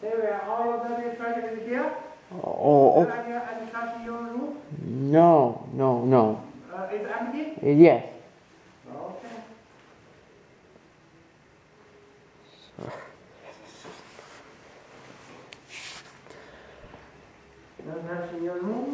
They were all of them infected here? Oh, oh okay. Oh. Your room? No, no, no. Uh, it's empty? Uh, yes. Okay. So. your room?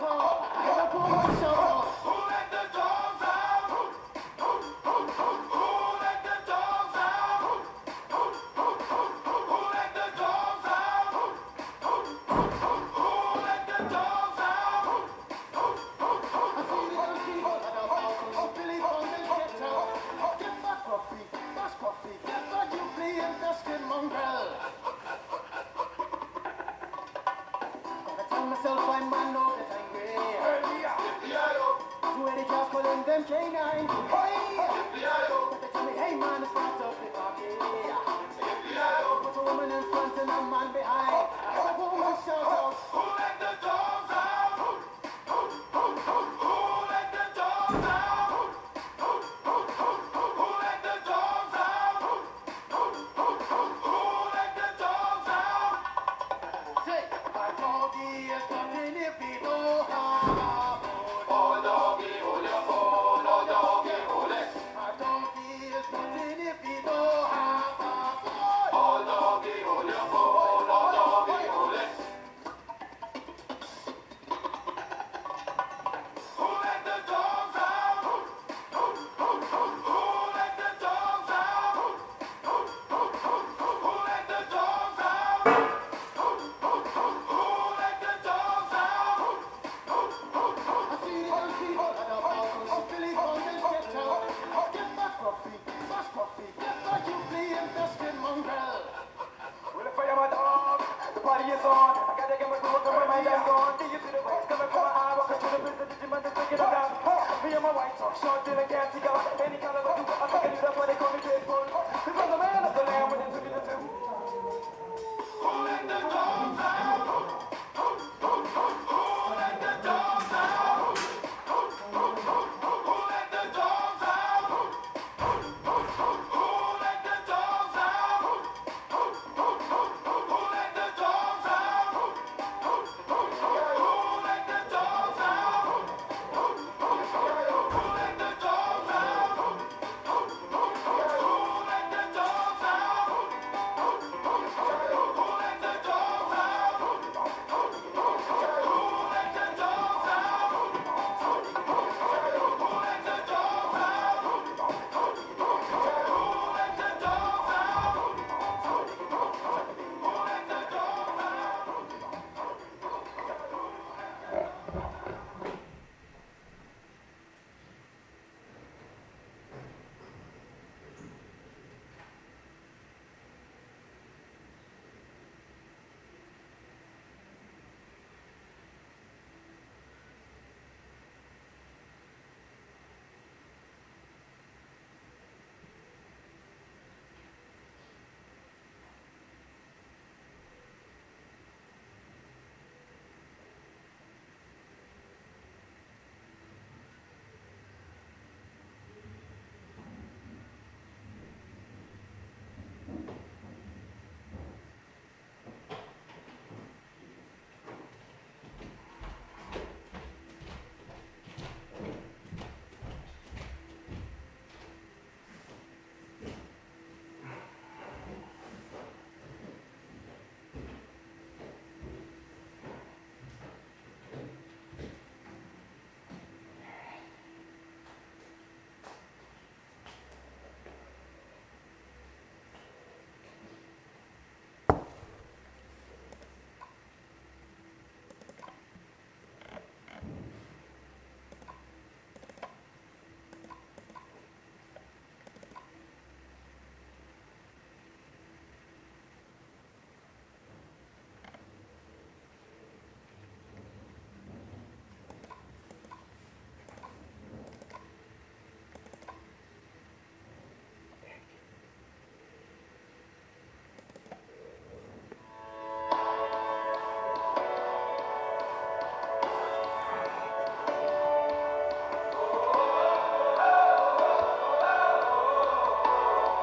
I gotta pull myself. Bogi, be mini pidoha. Bogi, olha, bogi. short, didn't get to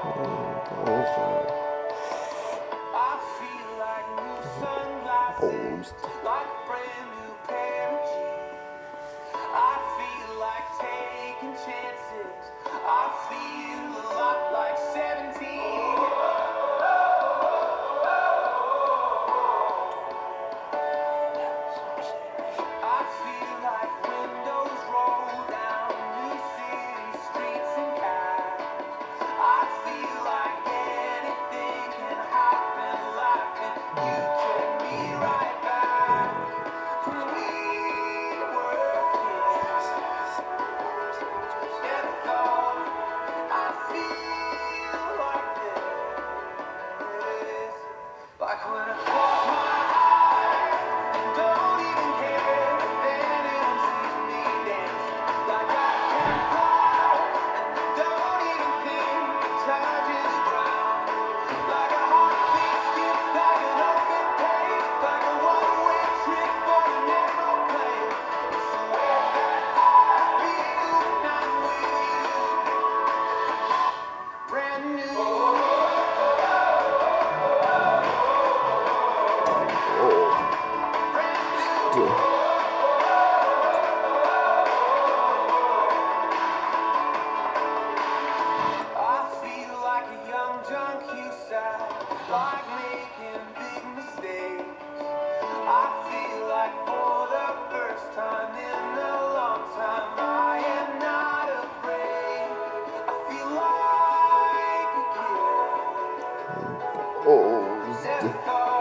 Oh. おおおって。